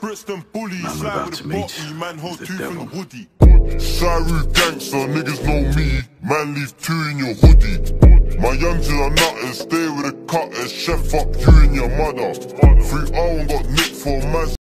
Bristol bully, slide with to a meet man hold two from the devil. woody. Shiru gangster, niggas know me. Man, leave two in your hoodie. My youngs are nutters, stay with the cutters. Chef up you and your mother. Three hour got nicked for a